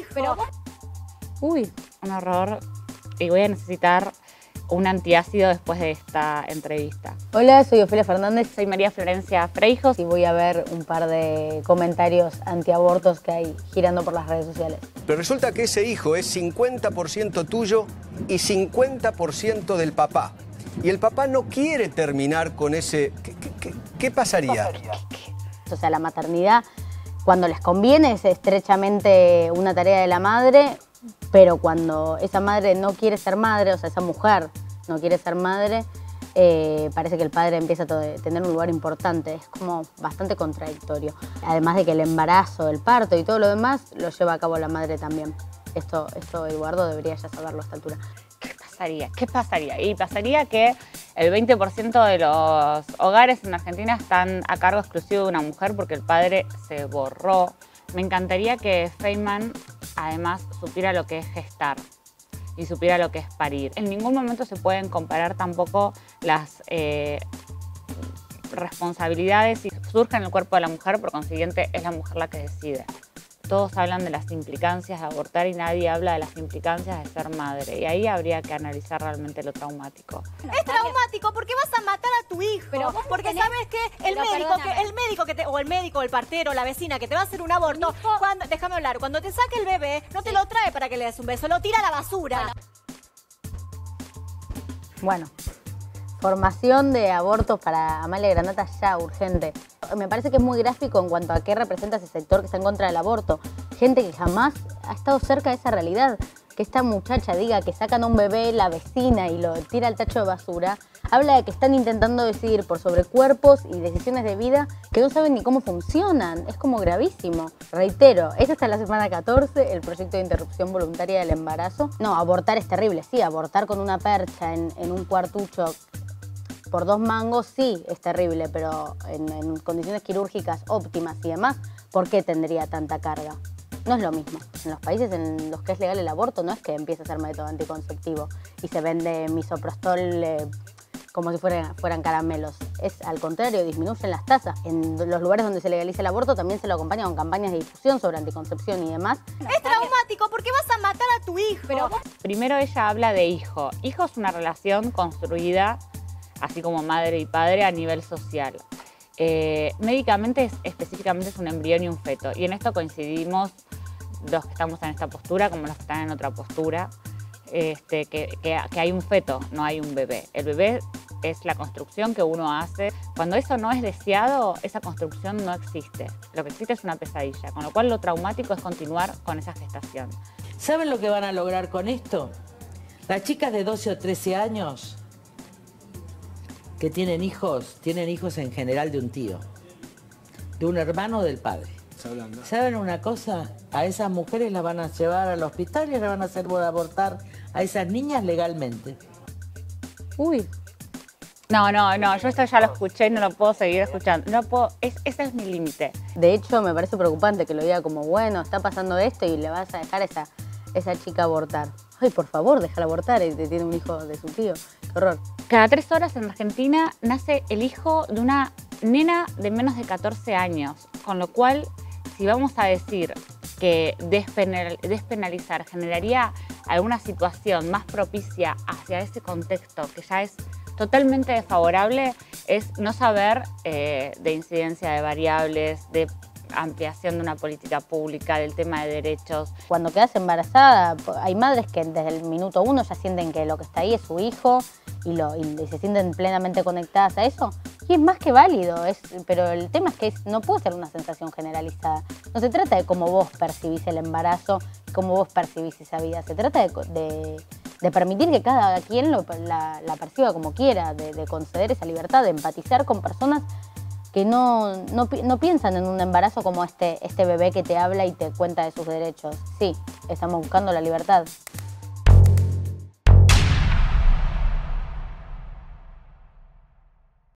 hijo. Pero Uy, un horror. Y voy a necesitar un antiácido después de esta entrevista. Hola, soy Ofelia Fernández Soy María Florencia Freijos. y voy a ver un par de comentarios antiabortos que hay girando por las redes sociales. Pero resulta que ese hijo es 50% tuyo y 50% del papá. Y el papá no quiere terminar con ese... ¿Qué, qué- qué- qué pasaría? O sea, la maternidad, cuando les conviene, es estrechamente una tarea de la madre, pero cuando esa madre no quiere ser madre, o sea, esa mujer no quiere ser madre, eh, parece que el padre empieza a tener un lugar importante. Es como bastante contradictorio. Además de que el embarazo, el parto y todo lo demás lo lleva a cabo la madre también. Esto, esto Eduardo debería ya saberlo a esta altura. ¿Qué pasaría? ¿Qué pasaría? Y pasaría que el 20% de los hogares en Argentina están a cargo exclusivo de una mujer porque el padre se borró. Me encantaría que Feynman además supiera lo que es gestar y supiera lo que es parir. En ningún momento se pueden comparar tampoco las eh, responsabilidades y surge en el cuerpo de la mujer, por consiguiente es la mujer la que decide. Todos hablan de las implicancias de abortar y nadie habla de las implicancias de ser madre. Y ahí habría que analizar realmente lo traumático. es traumático porque vas a matar a tu hijo. Pero porque tenés- sabes que el Pero médico que el médico que te o el médico, el partero, la vecina que te va a hacer un aborto, hijo- cuando déjame hablar, cuando te saque el bebé, no te lo trae para que le des un beso, lo tira a la basura. Bueno, formación de abortos para Amalia Granata ya, urgente. Me parece que es muy gráfico en cuanto a qué representa ese sector que está en contra del aborto. Gente que jamás ha estado cerca de esa realidad. Que esta muchacha diga que sacan a un bebé la vecina y lo tira al tacho de basura, habla de que están intentando decidir por sobre cuerpos y decisiones de vida que no saben ni cómo funcionan. Es como gravísimo. Reitero, es hasta la semana 14 el proyecto de interrupción voluntaria del embarazo. No, abortar es terrible, sí, abortar con una percha en, en un cuartucho por dos mangos sí es terrible, pero en, en condiciones quirúrgicas óptimas y demás, ¿por qué tendría tanta carga? No es lo mismo. En los países en los que es legal el aborto no es que empiece a ser método anticonceptivo y se vende misoprostol eh, como si fueran, fueran caramelos. Es al contrario, disminuyen las tasas. En los lugares donde se legaliza el aborto también se lo acompaña con campañas de difusión sobre anticoncepción y demás. Es traumático porque vas a matar a tu hijo. Pero vos- Primero ella habla de hijo. Hijo es una relación construida, así como madre y padre, a nivel social. Eh, médicamente, es- específicamente, es un embrión y un feto. Y en esto coincidimos los que estamos en esta postura como los que están en otra postura, este, que, que- que hay un feto, no hay un bebé. El bebé es la construcción que uno hace. Cuando eso no es deseado, esa construcción no existe. Lo que existe es una pesadilla, con lo cual lo traumático es continuar con esa gestación. ¿Saben lo que van a lograr con esto? Las chicas de 12 o 13 años que tienen hijos, tienen hijos en general de un tío, de un hermano o del padre. ¿Saben una cosa? A esas mujeres las van a llevar al hospital y las van a hacer abortar a esas niñas legalmente. Uy. No, no, no, yo esto ya lo escuché y no lo puedo seguir escuchando. No puedo, es- ese es mi límite. De hecho, me parece preocupante que lo diga como, bueno, está pasando esto y le vas a dejar a esa, esa chica abortar. Ay, por favor, déjala abortar, y tiene un hijo de su tío. Qué horror. Cada tres horas en Argentina nace el hijo de una nena de menos de 14 años, con lo cual, si vamos a decir que despenal- despenalizar generaría alguna situación más propicia hacia ese contexto que ya es totalmente desfavorable, es no saber eh, de incidencia de variables, de ampliación de una política pública, del tema de derechos, Cuando quedas embarazada, hay madres que desde el minuto uno ya sienten que lo que está ahí es su hijo y, lo, se sienten plenamente conectadas a eso. Y es más que válido, es, pero el tema es que no puede ser una sensación generalizada. No se trata de cómo vos percibís el embarazo, cómo vos percibís esa vida. Se trata de, permitir que cada quien lo- la, la perciba como quiera, de conceder esa libertad, de empatizar con personas que no, no, no piensan en un embarazo como este, este bebé que te habla y te cuenta de sus derechos. Sí, estamos buscando la libertad.